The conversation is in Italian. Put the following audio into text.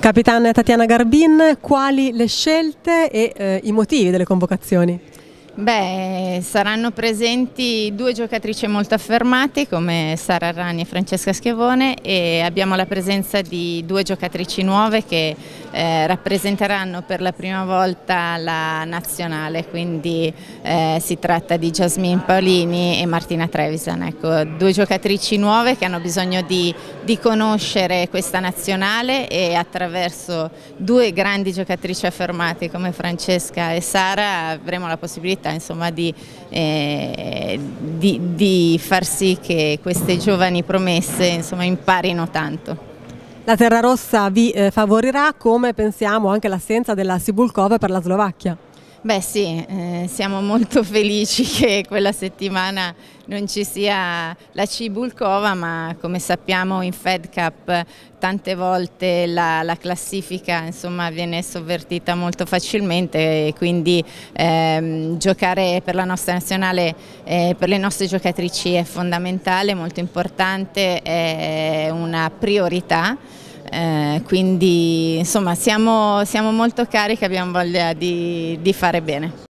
Capitana Tatiana Garbin, quali le scelte e eh, i motivi delle convocazioni? Beh, saranno presenti due giocatrici molto affermate come Sara Rani e Francesca Schiavone e abbiamo la presenza di due giocatrici nuove che eh, rappresenteranno per la prima volta la nazionale, quindi eh, si tratta di Jasmine Paolini e Martina Trevisan. Ecco, due giocatrici nuove che hanno bisogno di, di conoscere questa nazionale e attraverso due grandi giocatrici affermate come Francesca e Sara avremo la possibilità possibilità insomma, di, eh, di, di, far sì che queste giovani promesse insomma, imparino tanto. La Terra Rossa vi eh, favorirà come pensiamo anche l'assenza della Sibulkova per la Slovacchia? Beh sì, eh, siamo molto felici che quella settimana non ci sia la Cibulcova, ma come sappiamo in Fed Cup tante volte la, la classifica insomma, viene sovvertita molto facilmente e quindi ehm, giocare per la nostra nazionale, eh, per le nostre giocatrici è fondamentale, molto importante, è una priorità. Eh, quindi insomma siamo, siamo, molto carichi, abbiamo voglia di, di fare bene.